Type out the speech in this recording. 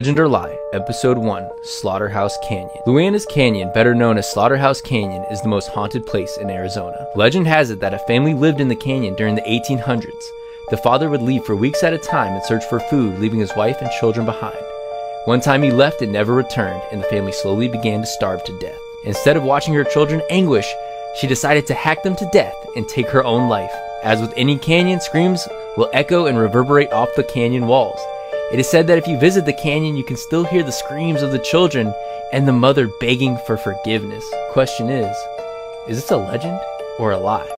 Legend or Lie, Episode 1 Slaughterhouse Canyon. Luana's Canyon, better known as Slaughterhouse Canyon, is the most haunted place in Arizona. Legend has it that a family lived in the canyon during the 1800s. The father would leave for weeks at a time and search for food, leaving his wife and children behind. One time he left and never returned, and the family slowly began to starve to death. Instead of watching her children anguish, she decided to hack them to death and take her own life. As with any canyon, screams will echo and reverberate off the canyon walls. It is said that if you visit the canyon, you can still hear the screams of the children and the mother begging for forgiveness. Question is, is this a legend or a lie?